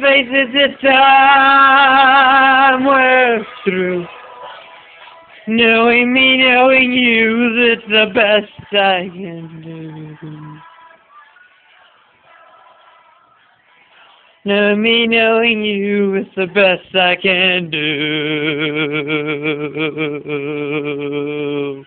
faces this time wears through. Knowing me, knowing you, that's the best I can do. Knowing me, knowing you, it's the best I can do.